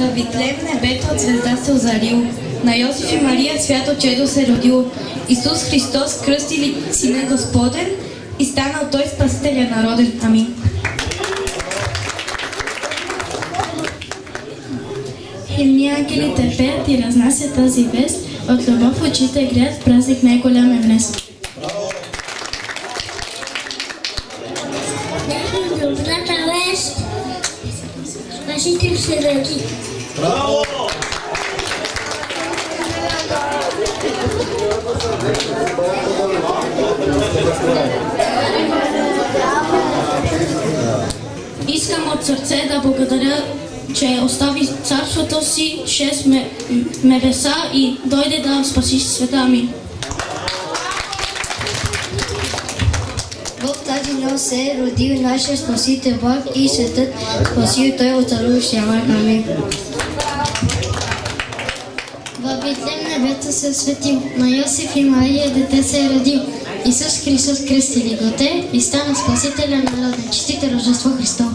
За Витлев небето от звезда се озарил, на Йосиф и Мария свято чедо се родил. Исус Христос кръстили Сина Господен и станал Той Спасителя народен. Амин. Хилни ангелите пеят и разнасят тази вест, от любов очите грят, празник най-голям е днес. Шераги. Браво! Искам от сърце да благодаря, че остави царството си 6 мебеса и дойде да спаси света ми. него се роди нашия Спасител Бог и светът спаси той от царуващия мрак. Амин. Във Витлем небето се освети, на Йосиф и Мария дете се е родил. Исус Христос кръстили го те и стана Спасителя народа. Честите Рождество Христово!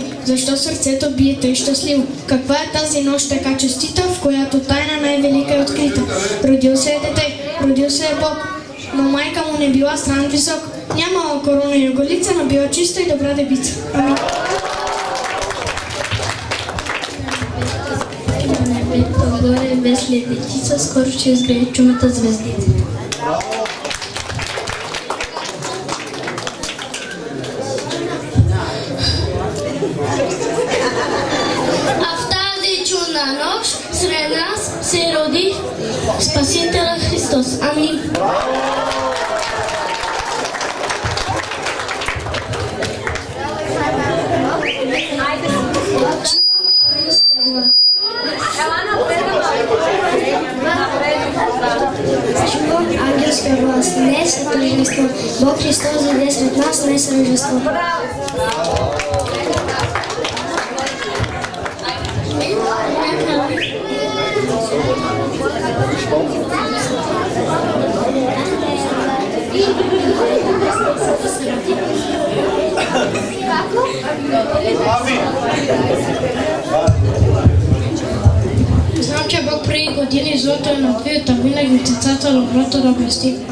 Красиво? Защо сърцето бие тъй щастливо? Каква е тази нощ така честита, в която тайна най-велика е открита? Родил се е дете, родил се е Бог, но майка му не била стран висок. Нямала корона и оголица, но била чиста и добра дебица. Амин. Горе без ледетица, скоро ще изгрее чумата звездите.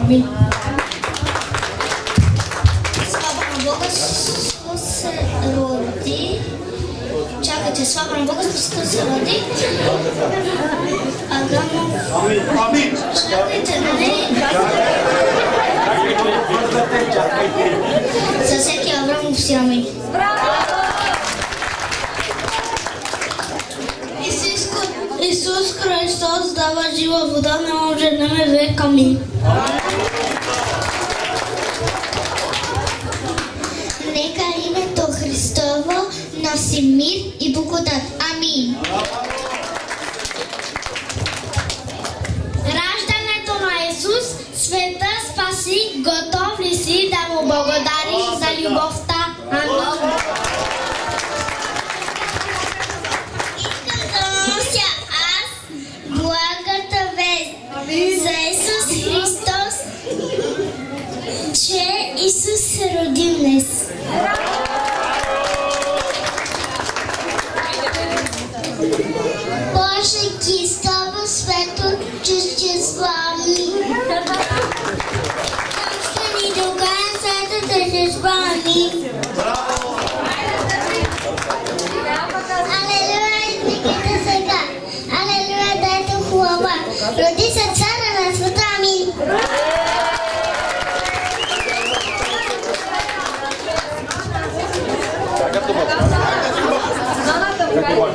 Блести. Амин.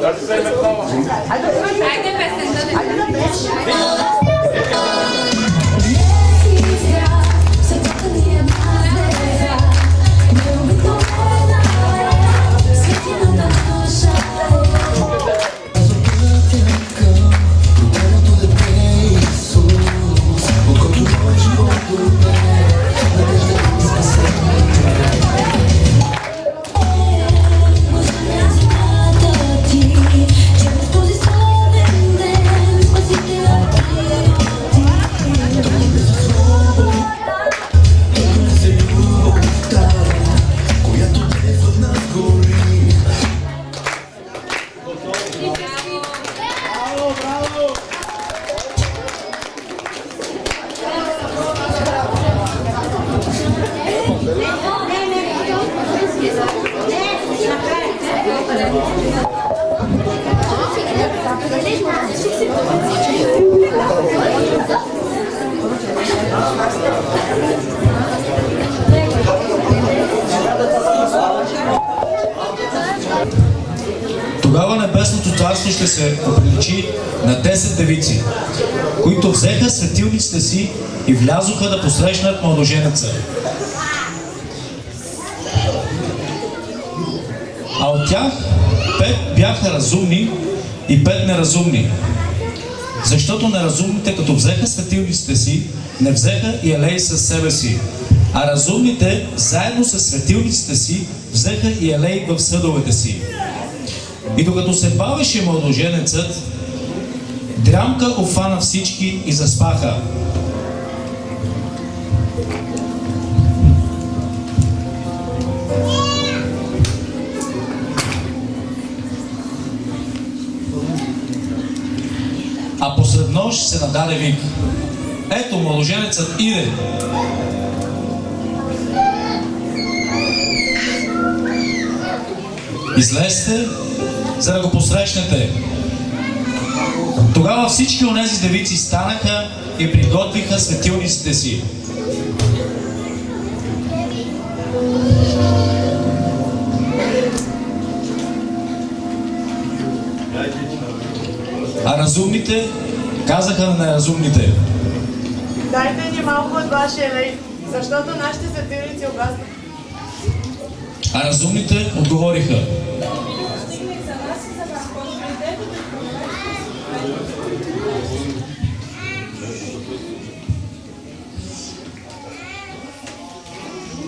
That's the same as Paul. I did the best. Царство ще се оприличи на 10 девици, които взеха светилниците си и влязоха да посрещнат младоженеца. А от тях пет бяха разумни и пет неразумни. Защото неразумните, като взеха светилниците си, не взеха и елей със себе си. А разумните, заедно с светилниците си, взеха и елей в съдовете си. И докато се бавеше младоженецът, дрямка обфана всички и заспаха. А посред нощ се нададе вик. Ето, младоженецът иде. Излезте за да го посрещнете. Тогава всички онези девици станаха и приготвиха светилниците си. А разумните казаха на неразумните. Дайте ни малко от вашия лей, защото нашите светилници угаснат. А разумните отговориха.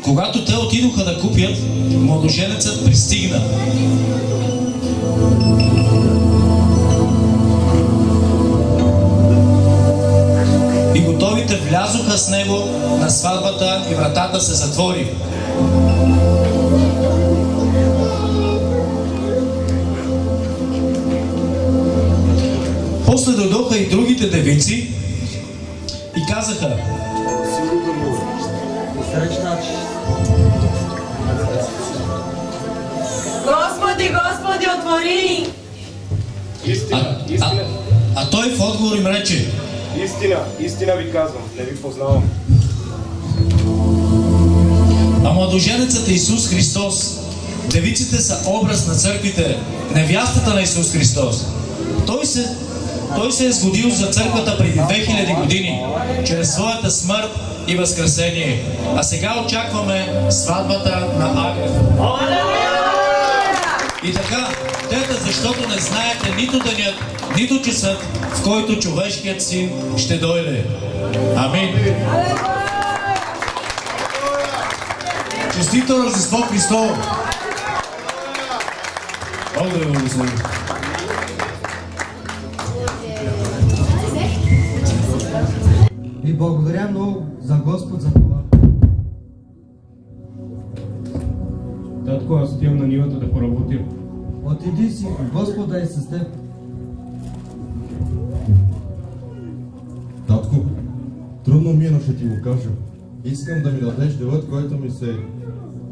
Когато те отидоха да купят, младоженецът пристигна. И готовите влязоха с него на сватбата и вратата се затвори. После дойдоха и другите девици и казаха, Господи, Господи, отвори! а, а, а той в отговор им рече, Истина, истина ви казвам, не ви познавам. а младоженецът е Исус Христос. Девиците са образ на църквите, невястата на Исус Христос. Той се, той се е сгодил за църквата преди 2000 години, чрез своята смърт и възкресение. А сега очакваме сватбата на Агнец. И така, дете, защото не знаете нито денят, нито часът, в който човешкият син ще дойде. Амин. Честито Рождество Христово! Бог да благодаря много за Господ за това. Татко, аз отивам на нивата да поработя. Отиди си, Господа е с теб. Татко, трудно ми е, но ще ти го кажа. Искам да ми дадеш делът, който ми се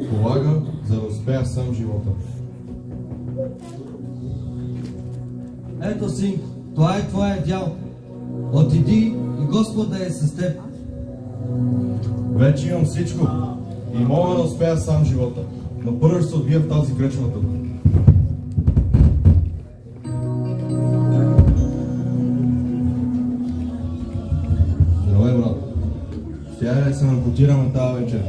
полага, за да успея сам живота. Ето син, това е твоя дял. Отиди Господа е с теб. Вече имам всичко и мога да успея сам живота. Но първо ще се отбия в тази кръчмата. Здравей, брат. Сега да се наркотираме тази вечер.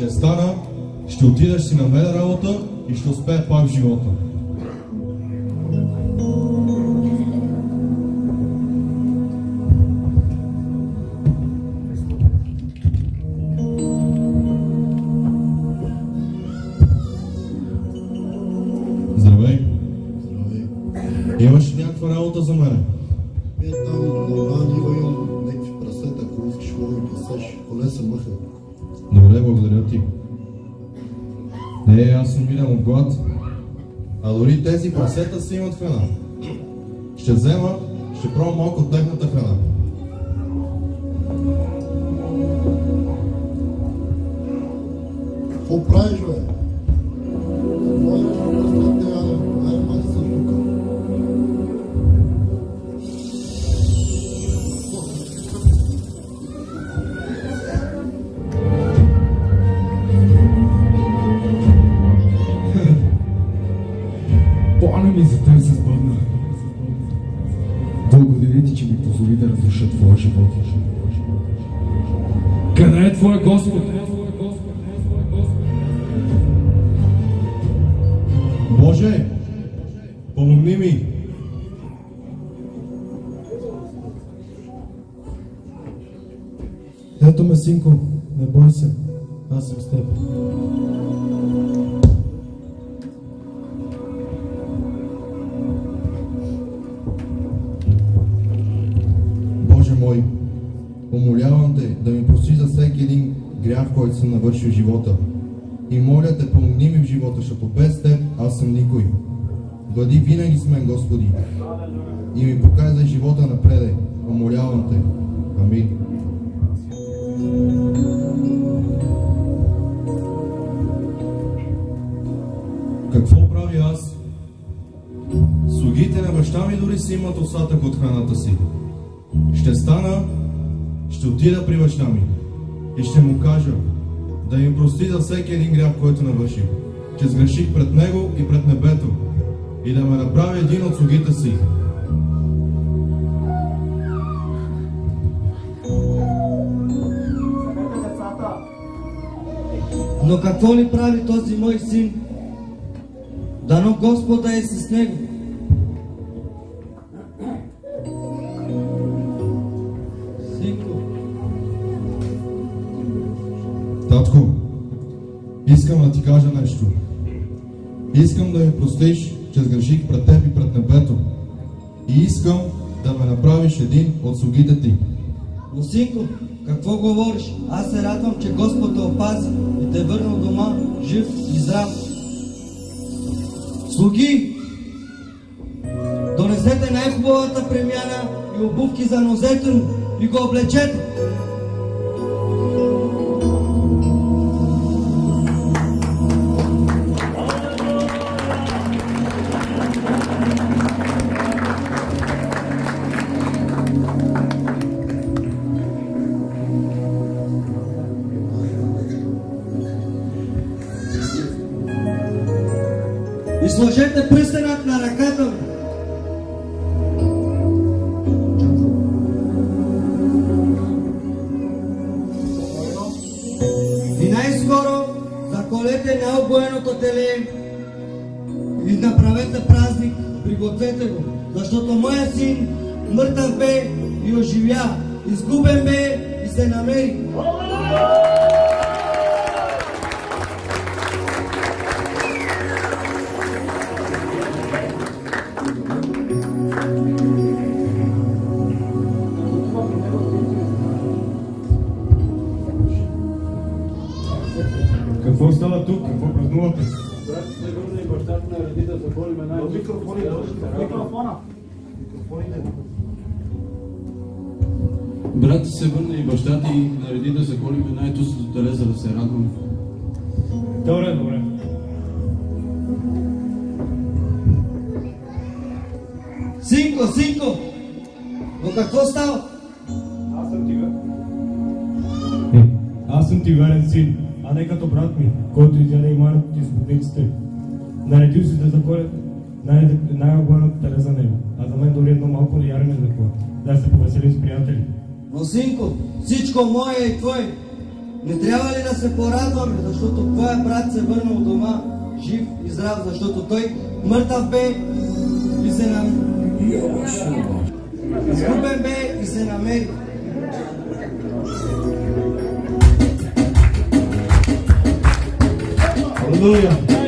Ще стана, ще отидеш си на мен работа и ще успея пак в живота. Прасета си имат храна. Ще взема, Боже, помогни ми! Ето ме, синко, не бой се, аз съм с теб. Боже мой, умолявам те да ми простиш за всеки един грях, който съм навършил живота. И моля те, помогни ми в живота, защото без теб аз съм никой. Бъди винаги с мен, Господи. И ми показвай живота напреде. Умолявам те. Амин. Какво правя аз? Слугите на баща ми дори си имат остатък от храната си. Ще стана, ще отида при баща ми и ще му кажа да ми прости за всеки един грях, който навърших, че сгреших пред него и пред небето и да ме направи един от слугите си. Но какво ли прави този мой син? Дано Господа е с него. Искам да ти кажа нещо. Искам да ми простиш, че сгреших пред теб и пред небето. И искам да ме направиш един от слугите ти. но синко, какво говориш? Аз се радвам, че Господ те опази и те върна у дома жив и здрав. Слуги, донесете най-хубавата премяна и обувки за нозете му и го облечете. Сложете пръстенът на ръката ми. И най-скоро заколете най-обоеното теле и направете празник, пригответе го, защото моя син мъртъв бе и оживя, изгубен бе и се намери. Будниците. Наредил си да заколя най- най-обойното теле за него, а за мен дори едно малко ярене за това. Да се повеселим с приятели. Но, синко, всичко мое е и твое. Не трябва ли да се порадваме, защото твоя брат се върна от дома жив и здрав, защото той мъртъв бе и се намери. Изгубен бе и се намери. Алелуя!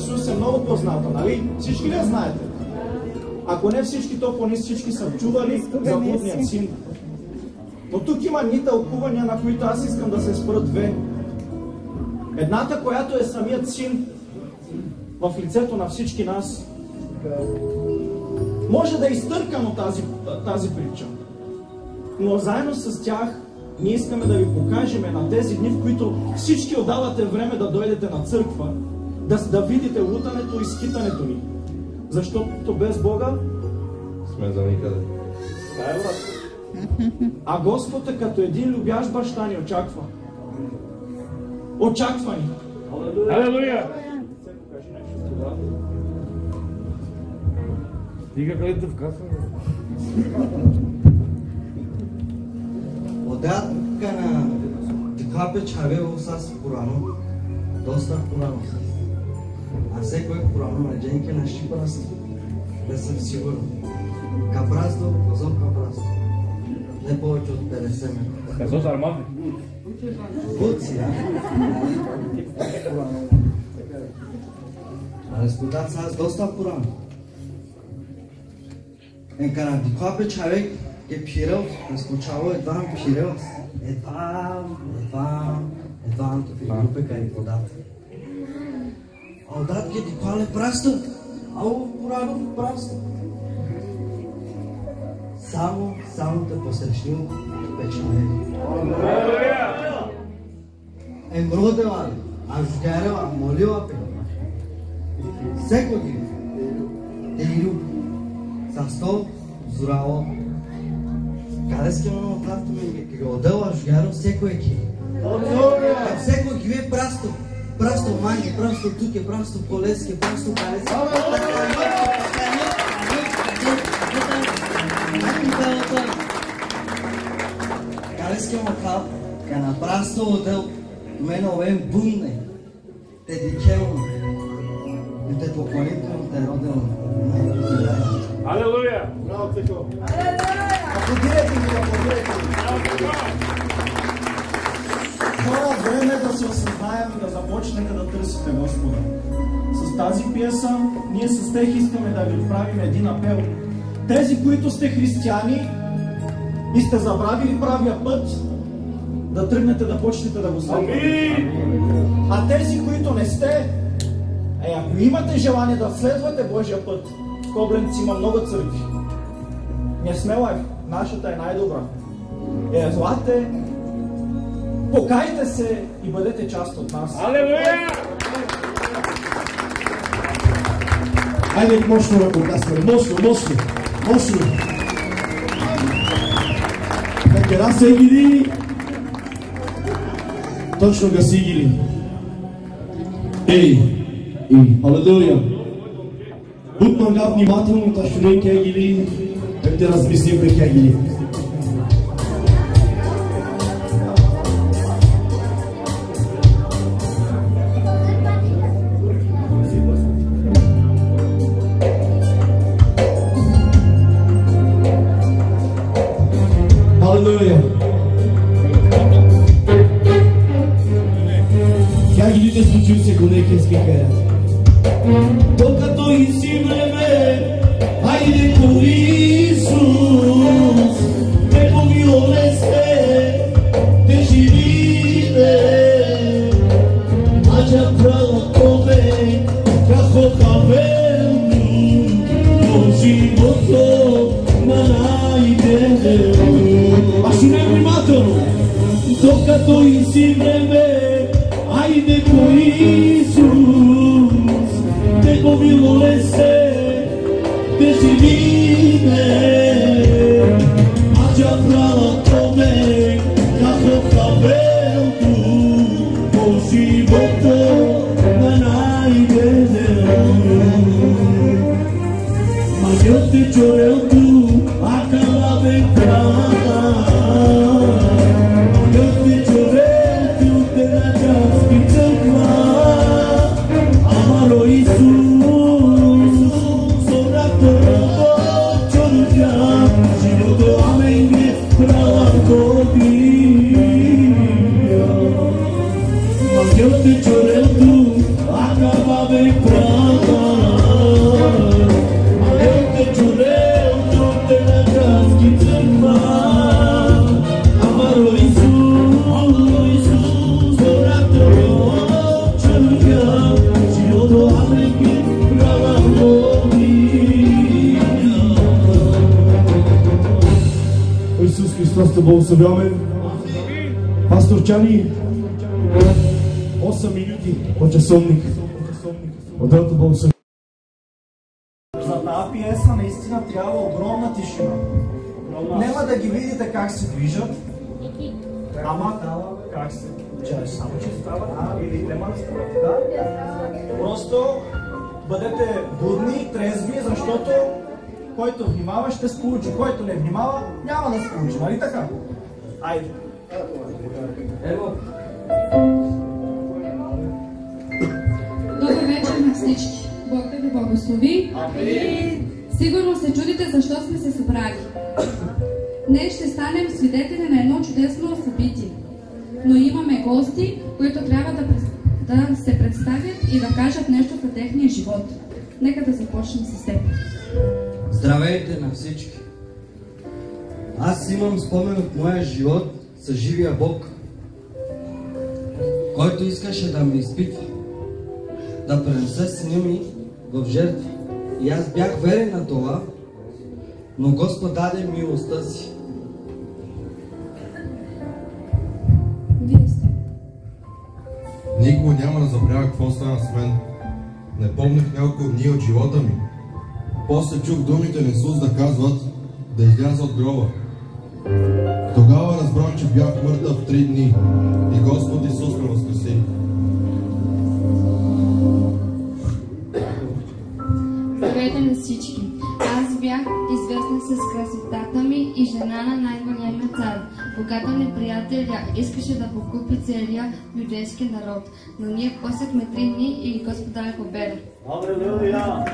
Исус е много позната, нали? Всички ли я знаете? Ако не всички, то поне всички са чували за блудният син. Но тук има ни тълкувания, на които аз искам да се спра две. Едната, която е самият син в лицето на всички нас, може да е изтъркано тази, тази притча. Но заедно с тях ние искаме да ви покажем на тези дни, в които всички отдавате време да дойдете на църква, да, да видите лутането и скитането ни. Защото без Бога Сме за никъде. така е брат. А Господ е като един любящ баща ни очаква. Очаква ни. Алелуя! Стига където в каса. Odată kana dikhape chave ho sas purano dosta purano ase koi purano na jain ke na shiparas da sam siguro caprasto kozo caprasto ne pocho tereseme Casou armado? Putz, ja. Ale ascultați azi dosta purano în care dikhape chave ke phirau escuchavo edvam phirau edvam edvam edvam to fi grupe care podat au dat ke dikhale prasto au purano prasto samo samo te posrećnju pe chave em rodevali a jugare a molio a pe Секој те иру sa sto zurao Каде сте на татто ми ке го одела жгаро секој ки. Кај секој ки ве прасто, туке, прасто полеске, прасто каде се. Каде сте мо кап, ка на прасто одел, мене овен бунне, те дикелно, и те поклонително те родел. Алелуя! Браво, Цеко! Аплодирайте ми, аплодирайте ми. Хора, време е да се осъзнаем и да започнете да търсите Господа. С тази пиеса ние с тех искаме да ви отправим един апел. Тези, които сте християни и сте забравили правия път, да тръгнете да почнете да го следвате. А тези, които не сте, е, ако имате желание да следвате Божия път, в Кобленец има много църкви. Не сме лайф, нашата е най-добра. Е, злате, покайте се и бъдете част от нас. Алелуя! Хайде мощно ръкопляскаме, мощно, мощно, мощно. Така се гили. Точно га си гили. Ей, ей, алелуя. Будьмо га внимателно, та шурей ке гили, да те размислим бе ке Христос те благословяме. Пастор Чани, 8 минути по часовник. Отделното благословение. За тази пиеса наистина трябва огромна тишина. Няма да ги видите как се движат, ама как се чай, само че стават, а, или те ма да? Просто бъдете будни, трезви, защото който внимава ще се получи, който не внимава няма да се получи, нали така? Айде. Ево. Добър вечер на всички. Бог да ви благослови. Сигурно се чудите защо сме се събрали. Днес ще станем свидетели на едно чудесно събитие. Но имаме гости, които трябва да, през- да се представят и да кажат нещо за техния живот. Нека да започнем с теб. Здравейте на всички! Аз имам спомен от моя живот с живия Бог, който искаше да ме изпитва, да пренесе сина ми в жертва. И аз бях верен на това, но Господ даде милостта си. Никога няма да забравя какво стана с мен. Не помних няколко дни от живота ми. После чух думите на Исус да казват да изляза от гроба. Тогава разбрах, че бях мъртъв три дни и Господ Исус ме възкреси. Здравейте на всички! Аз бях известна с красотата ми и жена на най-големия цар. Когато неприятеля искаше да покупи целия юдейски народ, но ние посехме три дни и Господ даде победа. Алелуя!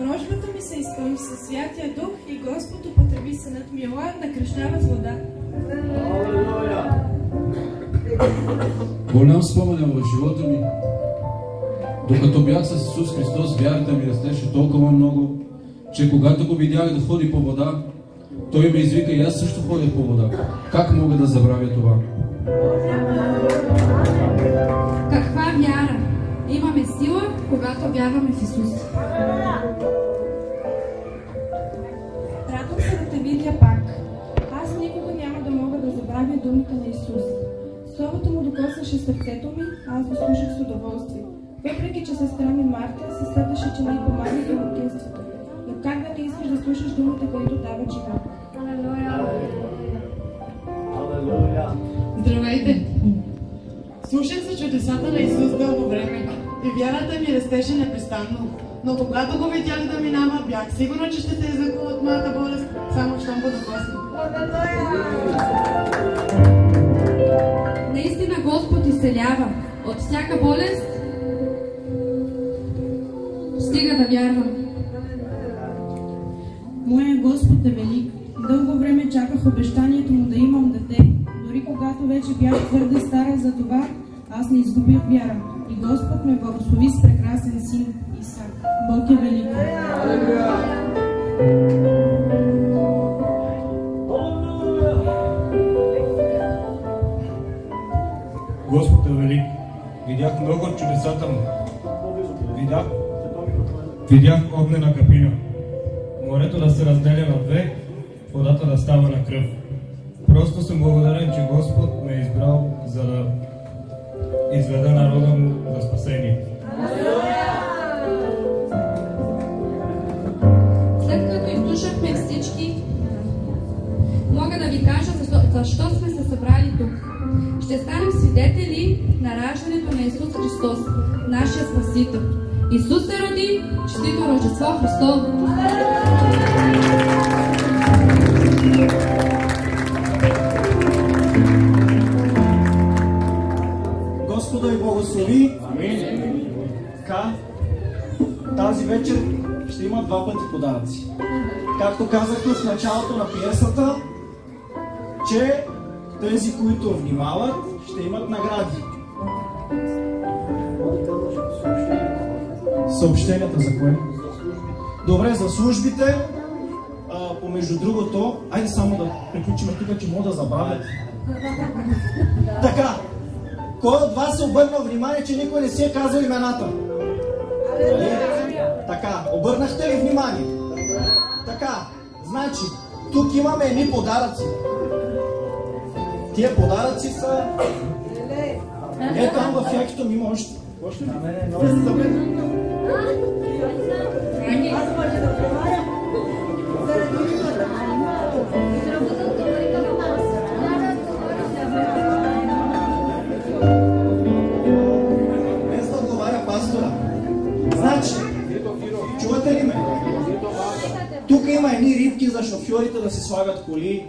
Рожбата ми се изпълни със Святия Дух и Господ употреби синът ми Йоан да кръщава с вода. Голям спомен в живота ми. Докато бях с Исус Христос, вярата ми растеше толкова много, че когато го видях да ходи по вода, той ме извика и аз също ходя по вода. Как мога да забравя това? Каква вяра? Имаме сила, когато вярваме в Исус. Забравя думите на Исус. Словото му докосваше сърцето ми, а аз го слушах с удоволствие. Въпреки, че сестра ми Марта се сърдеше, че не помага за домакинството. Но как да не искаш да слушаш думите, които дават живот? Здравейте! Слушах за чудесата на Исус дълго време и вярата ми растеше непрестанно. Но когато го видях да минава, бях сигурна, че ще се излекува от моята болест, само щом го докосна. Наистина Господ изцелява от всяка болест. Стига да вярвам. Моя Господ е велик. Дълго време чаках обещанието му да имам дете. Дори когато вече бях твърде стара за това, аз не изгубих вяра. И Господ ме благослови с прекрасен син Исак. Бог е велик. Господ е велик. Видях много от чудесата му. Видях, видях огнена капина. Морето да се разделя на две, водата да става на кръв. Просто съм благодарен, че Господ ме е избрал, за да изведа народа му за спасение. След като изслушахме всички, мога да ви кажа защо, защо сме се събрали тук. Ще станем свидетели на раждането на Исус Христос, нашия Спасител. Исус се роди, честито Рождество Христово! Господа ви благослови. Така, тази вечер ще има два пъти подаръци. Както казахме в началото на пиесата, че тези, които внимават, ще имат награди. Съобщенията за кое? Добре, за службите. А, по помежду другото, айде само да приключим тук, че мога да забравя. Така, кой от вас е обърнал внимание, че никой не си е казал имената? Нали? Така, обърнахте ли внимание? Така, значи, тук имаме едни подаръци. Тия подаръци са... Е, там в якито ми има още. Още ли? За мен. Без Тук има едни рибки за шофьорите да си слагат коли.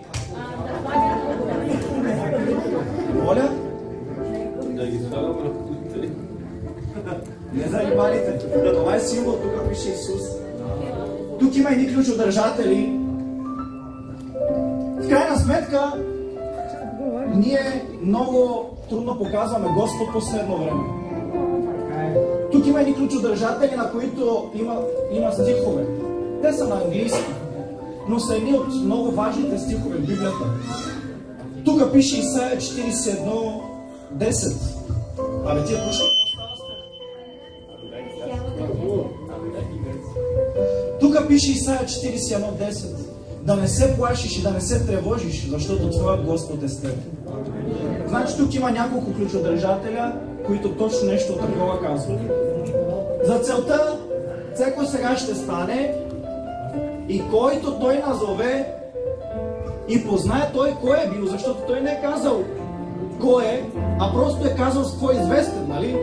Моля? Да ги слагам. Не занималите. Това е символ, тук пише Исус. Тук има едни ключодържатели. В крайна сметка, ние много трудно показваме Господ последно време. Тук има едни ключодържатели, на които има, има стихове. Те са на английски, но са едни от много важните стихове в Библията. Тук пише Исаия 41, 10. Абе, тия пушки Тук пише Исаия 41.10 Да не се плашиш и да не се тревожиш, защото твоят Господ е с теб. Значи тук има няколко ключодържателя, които точно нещо такова казват. За целта Цеко сега ще стане и който той назове и познае той кой е бил, защото той не е казал кой е, а просто е казал с какво е известен, нали?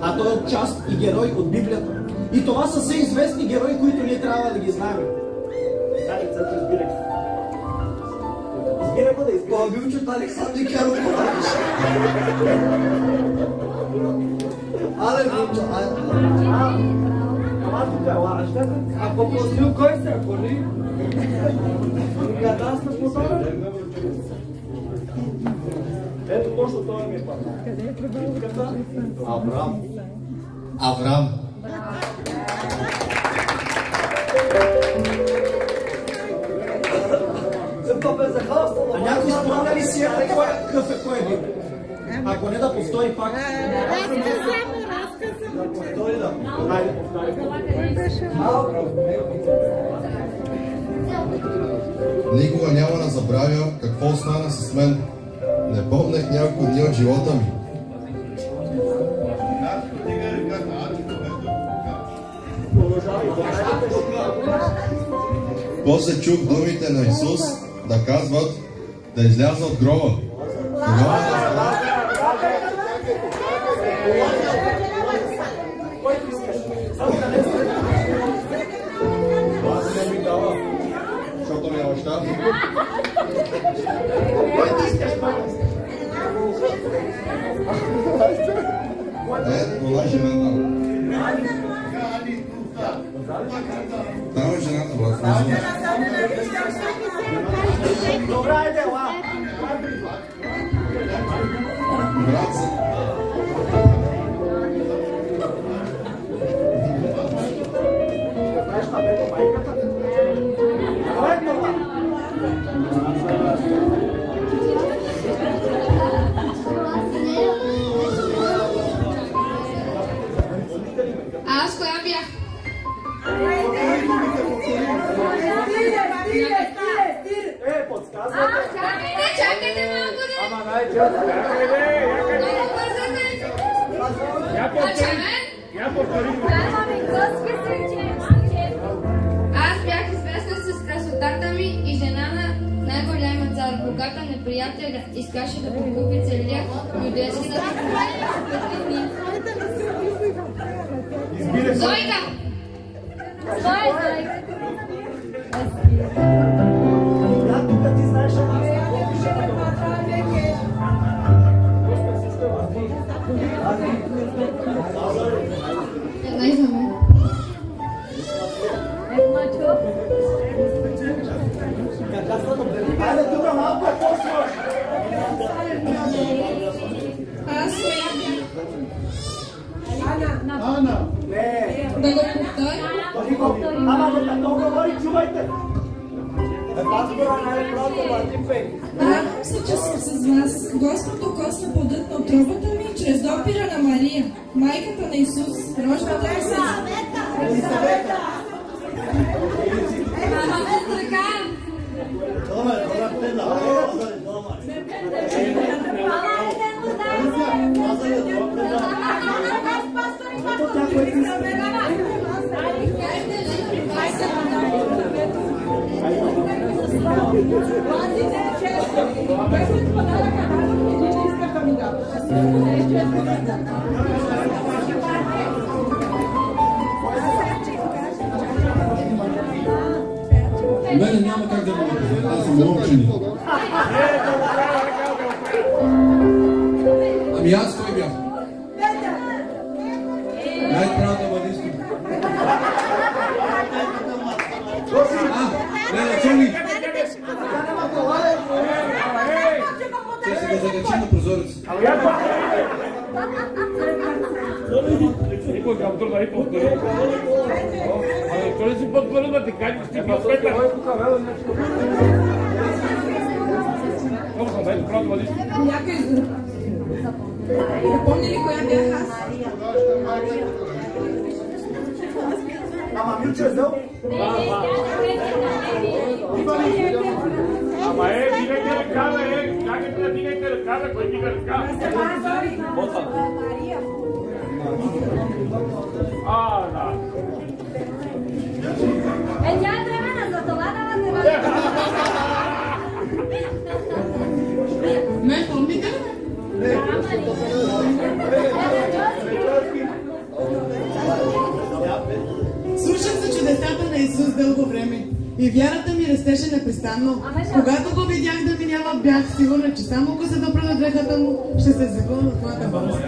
А той е част и герой от Библията. И това са все известни герои, които ние трябва да ги знаем. Цето, избирай. Избирай го да избирай. Това бил чут Александри Каров. Але, Винчо, е лажда. ако платил кой се, ако ли? Къде сме подобни? Ето точно това ми е пак. Къде е прибавката? Аврам. Аврам. А някой спомня ли си е кой е- какъв е кой е бил? Ако не да повтори пак. Да. Хайде, Никога няма да забравя какво стана с мен. Не помнех няколко дни от живота ми. После чух думите на Исус да казват да изляза от гроба. Тогава разбрах, защото баща. Е, това е жената. Там е жената, брат. Добре, айде, ела. Брат, ちょっと待って。Си повторил да ти кажеш, ти ги опеташ. Колко съм ето, правда бъдеш? Някой Запомни ли коя бях аз? Ама Милчо е взел? Ама е, дигайте ръка, бе, е. Чакайте да дигайте ръка, бе, кой дига ръка? Боса. А, растеше непрестанно. Когато го видях да минава, бях сигурна, че само ако се допра на дрехата му, ще се загубя от моята болест.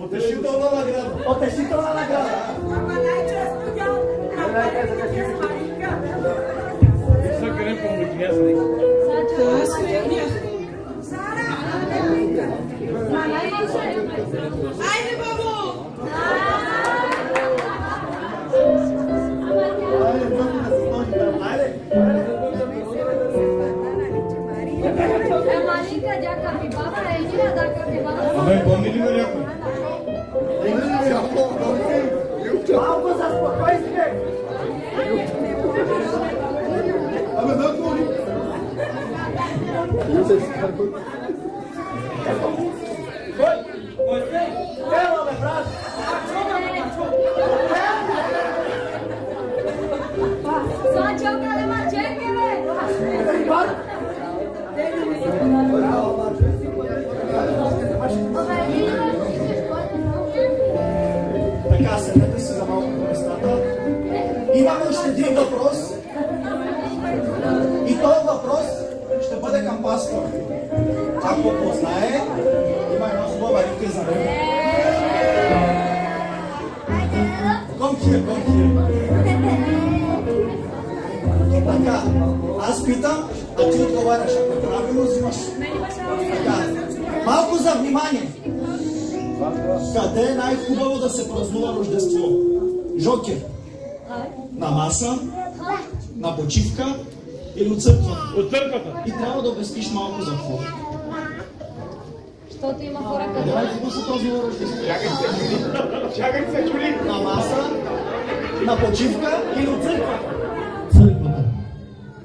Утешителна награда. Утешителна награда. Всеки Айде, обясниш малко за какво. Защото има хора Къде като... най-хубаво се празнува Рождество? Чакай се, чули. Чакай се, чули. На маса, на почивка или от църква? Църквата.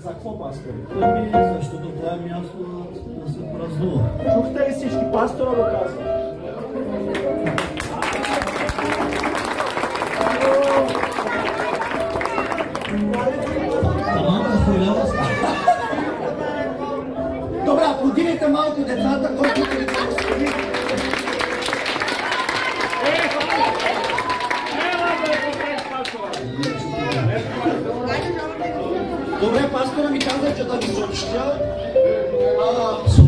За какво, пастори? Ами, защото това е място да се празнува. Чухте ли всички? Пастора го казва. Малка аплодирайте малко децата, който тук да господи. Добре, пастора ми каза, че да ви съобщя. А,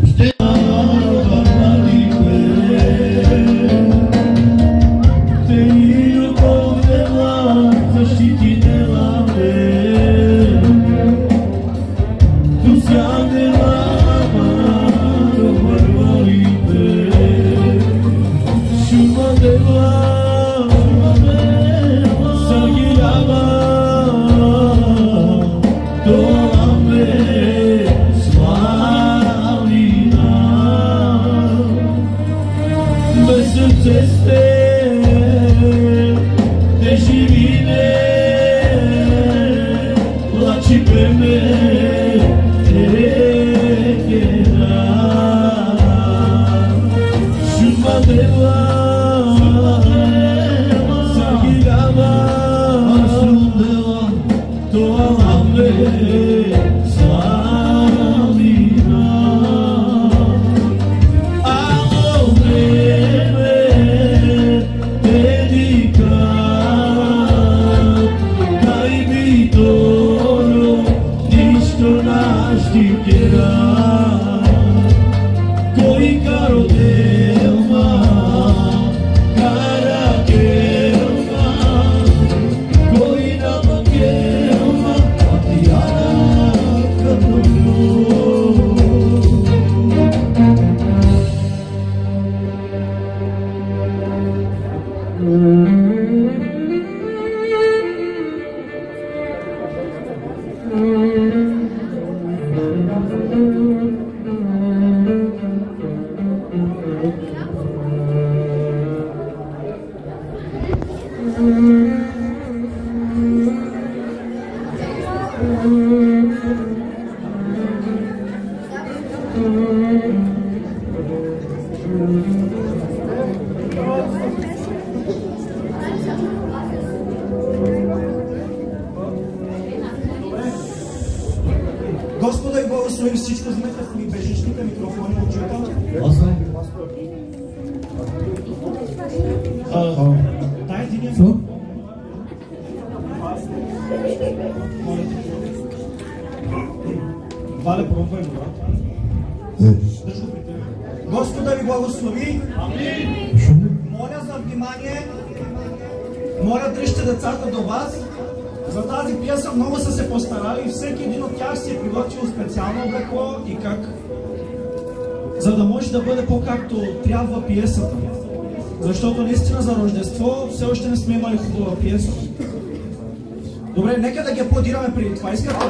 Добре, нека да ги аплодираме преди това. Искате ли?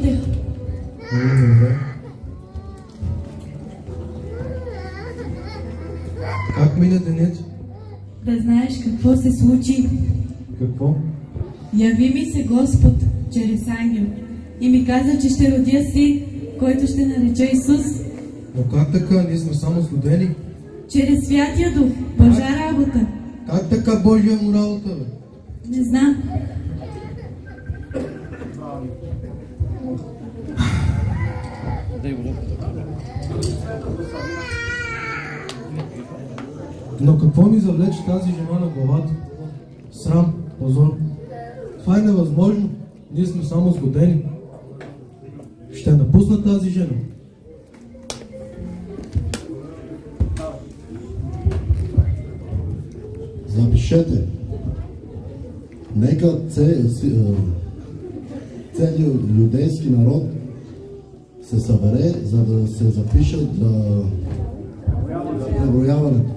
Добре. Как мина денят? Да знаеш какво се случи. Какво? Яви ми се Господ чрез ангел и ми каза, че ще родя син, който ще нарече Исус. Но как така? Ние сме само студени. Чрез Святия Дух. Божа работа. Как така Божия му работа, бе? Не знам. Но какво ми завлече тази жена на главата? Срам, позор. Това е невъзможно. Ние сме само сгодени. Ще напусна тази жена. Запишете. Нека це, си- е, целият народ се събере, за да се запишат за преброяването.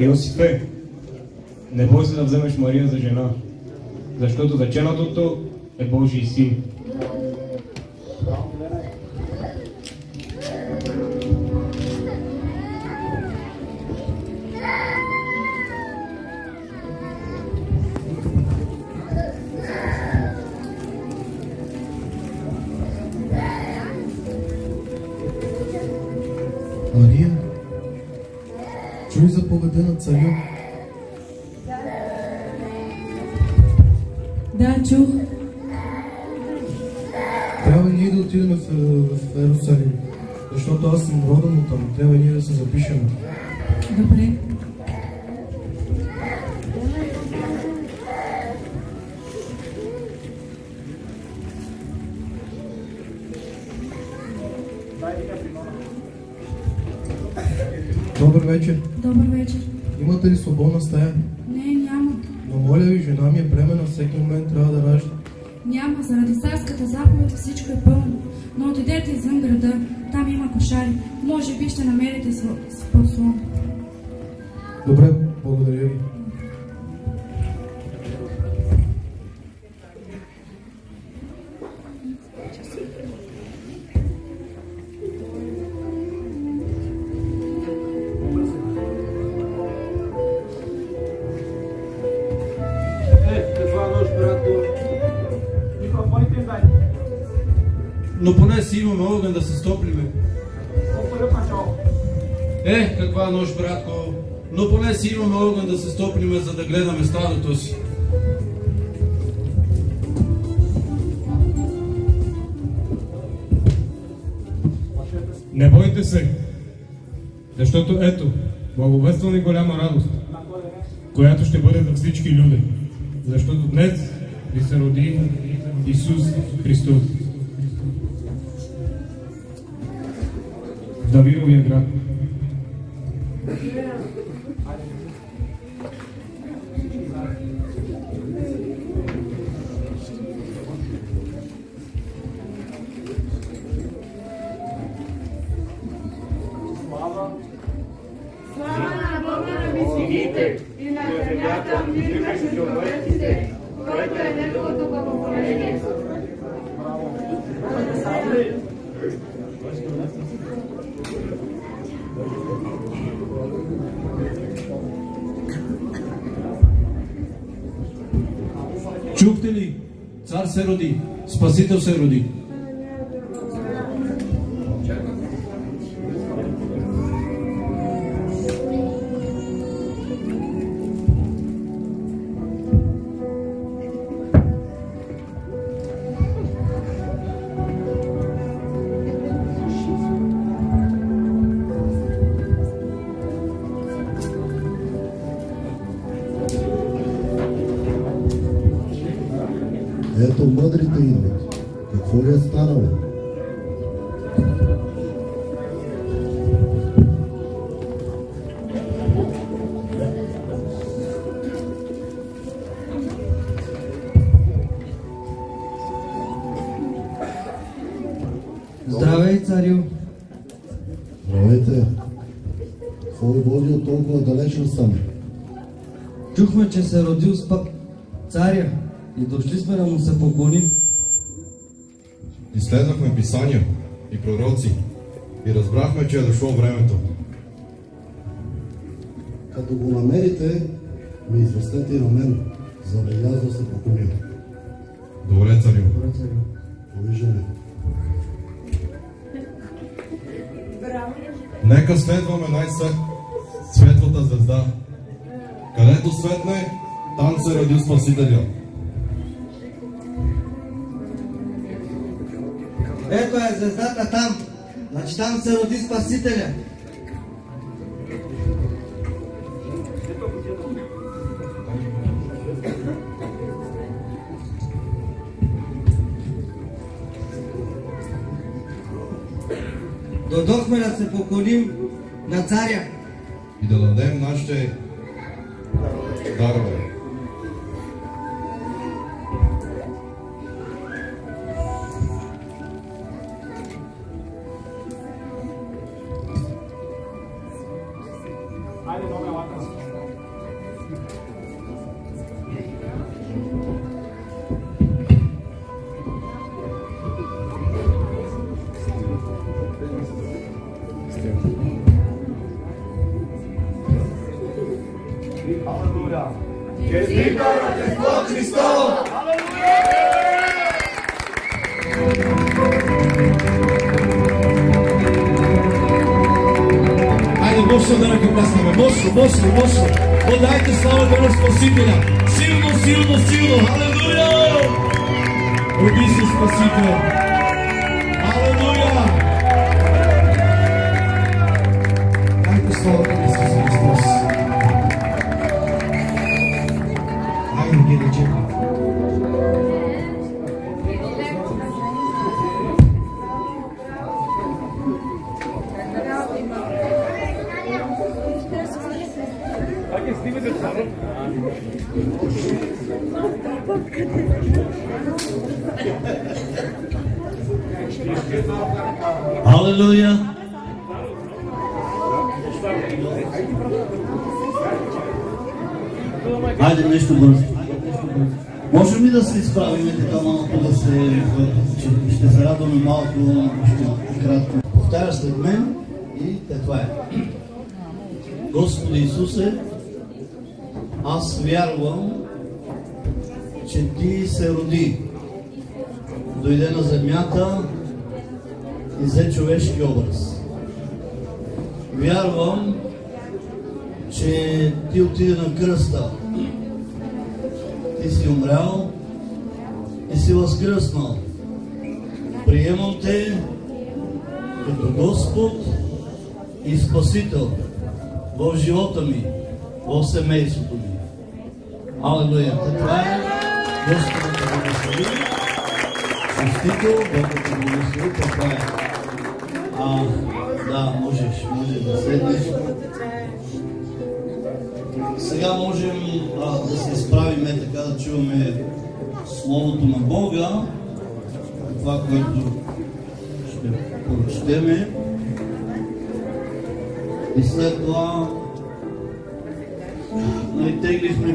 Йосифе, не бой се да вземеш Мария за жена, защото заченатото е Божий син. Чуй заповеда на царя. Да, чух. Трябва ние да отидем в, в Ерусалим, защото аз съм роден от там. Трябва ние да се запишем. Добре. Вечер. Добър вечер. Имате ли свободна стая? Не, няма. Но моля ви, жена ми е бремена, всеки момент трябва да ражда. Няма, заради царската заповед всичко е пълно. Но отидете извън града, там има кошари. Може би ще намерите подслон. Добре, стадото си. Не бойте се, защото ето, благовествам ви голяма радост, която ще бъде за всички люди. Защото днес ви се роди Исус Христос. В Давидовия град. Се роди, Спасител се роди. Че се родил спа царя и дошли сме да му се поклоним. Изследвахме писания и пророци и разбрахме, че е дошло времето. Като го намерите, ми известете и на мен, за да и аз да се поклоня. Добре, царю. Довиждане. Нека следваме най-светлата звезда. Където светне, там се роди Спасителя. Ето е звездата там. Значи там се роди Спасителя. Дойдохме да се поклоним на царя. И да дадем нашите gelecek hakkında. Hallelujah. Hadi meşgul olun. Се изправим така малко да се... че ще се радваме малко, ще кратко. Повтаря след мен и те това е. Господи Исусе, аз вярвам, че Ти се роди, дойде на земята и взе човешки образ. Вярвам, че Ти отиде на кръста. Ти си умрял и си възкръснал. Приемам Те като Господ и Спасител в живота ми, в семейството ми. Алелуя! Та Това е Господ да благослови. Честито, Бог да благослови. Това е. А, да, можеш, можеш да седнеш. Сега можем а, да се изправим така да чуваме Словото на Бога, това, което ще прочетеме. И след това нали, теглихме